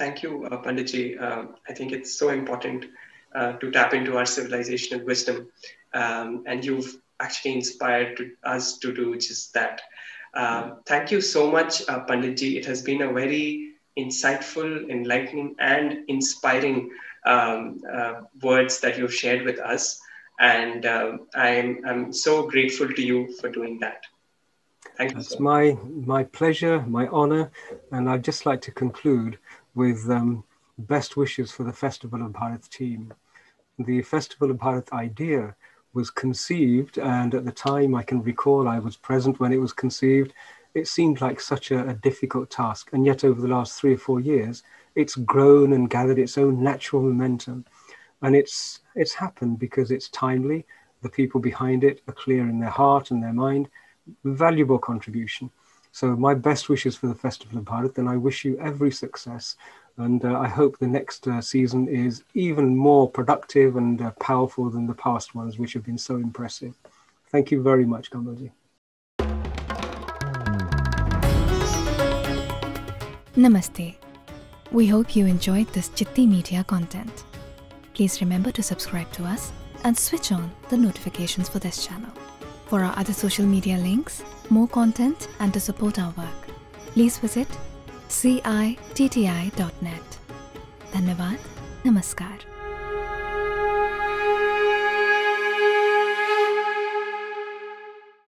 thank you, uh, Panditji. Um, I think it's so important uh, to tap into our civilizational wisdom, um, and you've actually inspired to, us to do just that. Um, thank you so much, uh, Panditji. It has been a very insightful, enlightening, and inspiring um, uh, words that you've shared with us. And um, I'm, I'm so grateful to you for doing that. Thank That's you. my, my pleasure, my honor. And I'd just like to conclude with um, best wishes for the Festival of Bharat team. The Festival of Bharat idea was conceived, and at the time I can recall I was present when it was conceived. It seemed like such a, a, difficult task, and yet over the last three or four years, it's grown and gathered its own natural momentum, and it's it's happened because it's timely. The people behind it are clear in their heart and their mind, valuable contribution. So my best wishes for the Festival of Bharat, and I wish you every success. And uh, I hope the next uh, season is even more productive and uh, powerful than the past ones, which have been so impressive. Thank you very much, Kamalji. Namaste. We hope you enjoyed this Citti Media content. Please remember to subscribe to us and switch on the notifications for this channel. For our other social media links, more content, and to support our work, please visit citti.net. Dhanyavad. Namaskar.